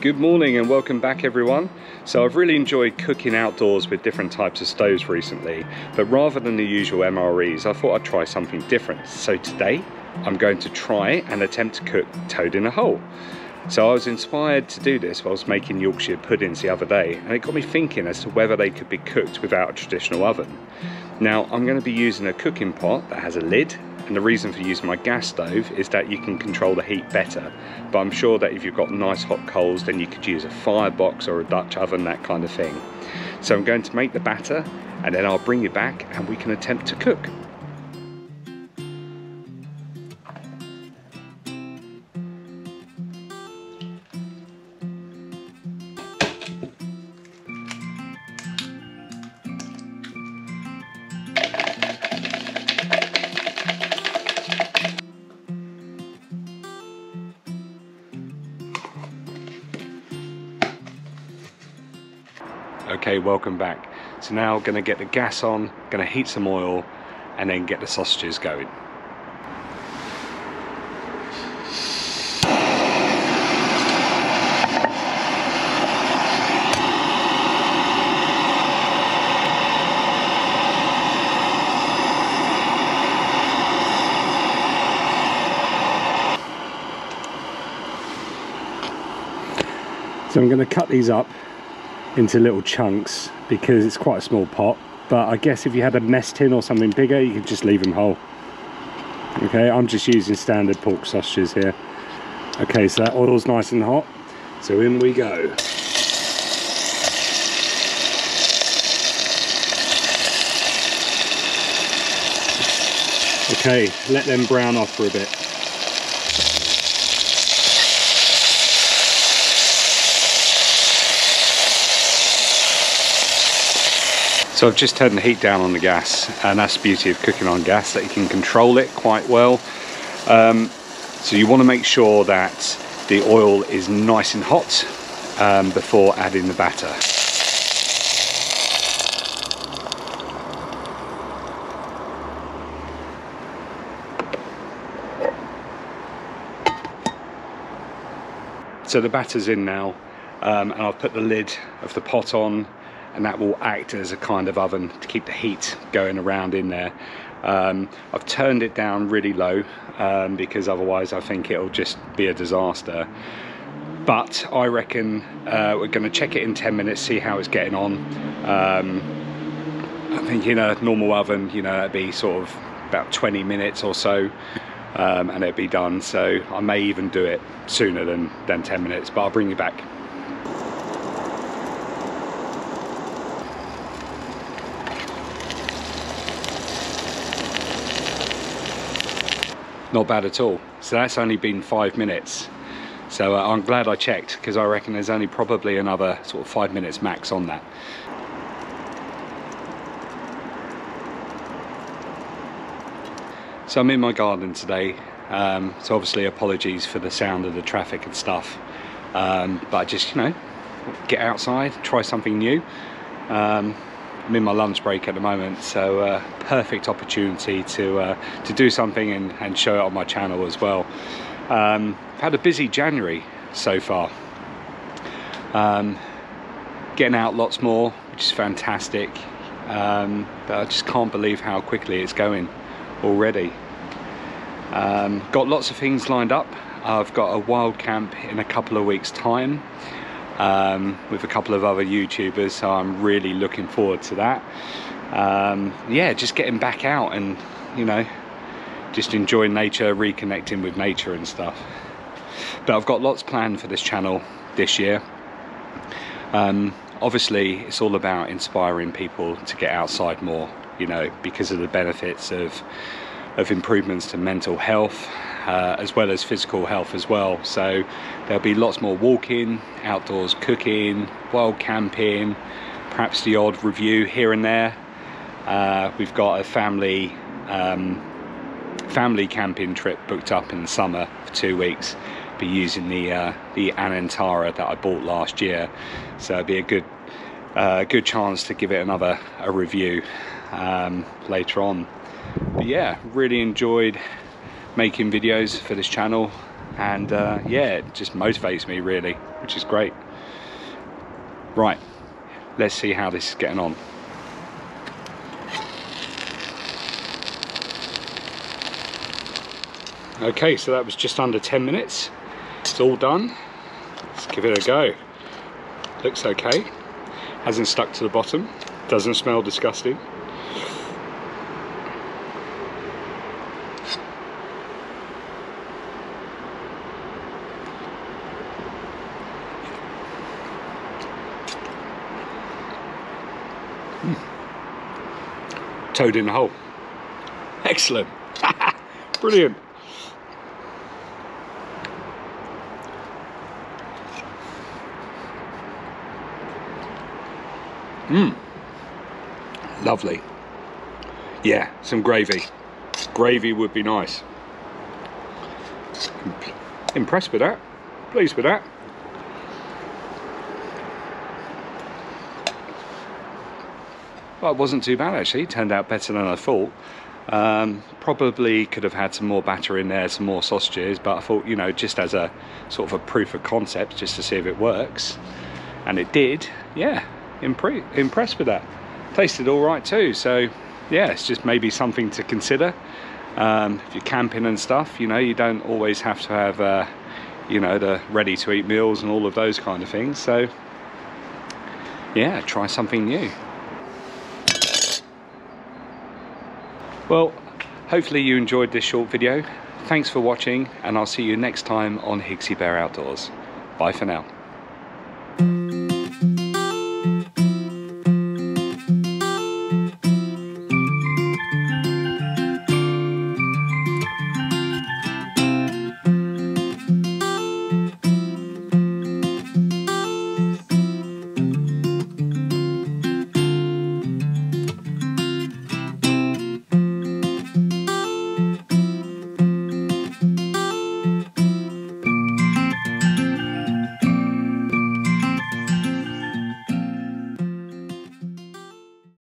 Good morning and welcome back everyone. So I've really enjoyed cooking outdoors with different types of stoves recently, but rather than the usual MREs, I thought I'd try something different. So today, I'm going to try and attempt to cook toad in a hole. So I was inspired to do this while I was making Yorkshire puddings the other day, and it got me thinking as to whether they could be cooked without a traditional oven. Now, I'm going to be using a cooking pot that has a lid and the reason for using my gas stove is that you can control the heat better. But I'm sure that if you've got nice hot coals then you could use a firebox or a Dutch oven that kind of thing. So I'm going to make the batter and then I'll bring you back and we can attempt to cook Okay, welcome back. So now gonna get the gas on, gonna heat some oil, and then get the sausages going. So I'm going to cut these up into little chunks because it's quite a small pot. But I guess if you had a mess tin or something bigger you could just leave them whole. Okay I'm just using standard pork sausages here. Okay so that oil's nice and hot. So in we go. Okay let them brown off for a bit So I've just turned the heat down on the gas and that's the beauty of cooking on gas that you can control it quite well. Um, so you want to make sure that the oil is nice and hot um, before adding the batter. So the batter's in now um, and I've put the lid of the pot on and that will act as a kind of oven to keep the heat going around in there. Um, I've turned it down really low um, because otherwise I think it'll just be a disaster. But I reckon uh, we're going to check it in 10 minutes, see how it's getting on. Um, I think in a normal oven, you know, it'd be sort of about 20 minutes or so. Um, and it'd be done so I may even do it sooner than, than 10 minutes but I'll bring you back not bad at all. So that's only been five minutes. So uh, I'm glad I checked because I reckon there's only probably another sort of five minutes max on that. So I'm in my garden today. Um, so obviously apologies for the sound of the traffic and stuff. Um, but just you know get outside try something new. Um, I'm in my lunch break at the moment, so uh, perfect opportunity to uh, to do something and, and, show it on my channel as well. Um, I've had a busy January so far. Um, getting out lots more, which is fantastic. Um, but I just can't believe how quickly it's going already. Um, got lots of things lined up. I've got a wild camp in a couple of weeks time um, with a couple of other YouTubers, so I'm really looking forward to that. Um, yeah, just getting back out and, you know, just enjoying nature, reconnecting with nature and stuff. But I've got lots planned for this channel this year. Um, obviously, it's all about inspiring people to get outside more, you know, because of the benefits of of improvements to mental health uh, as well as physical health as well. So there'll be lots more walking, outdoors cooking, wild camping, perhaps the odd review here and there. Uh, we've got a family um, family camping trip booked up in the summer for two weeks. Be using the uh, the Anantara that I bought last year, so it'll be a good uh, good chance to give it another a review um, later on. But yeah, really enjoyed making videos for this channel and uh, yeah it just motivates me really which is great. Right let's see how this is getting on. Okay so that was just under 10 minutes. It's all done. Let's give it a go. Looks okay hasn't stuck to the bottom doesn't smell disgusting hmm. toad in the hole. Excellent. Brilliant. Mmm. Lovely. Yeah, some gravy. Gravy would be nice. Impressed with that. Pleased with that. Well, it wasn't too bad actually. It turned out better than I thought. Um, probably could have had some more batter in there, some more sausages, but I thought, you know, just as a sort of a proof of concept, just to see if it works. And it did, yeah, impre impressed with that. Tasted all right too, so yeah, it's just maybe something to consider. Um, if you're camping and stuff, you know, you don't always have to have, uh, you know, the ready to eat meals and all of those kind of things. So yeah, try something new. Well, hopefully you enjoyed this short video. Thanks for watching and I'll see you next time on Higgsy Bear Outdoors. Bye for now.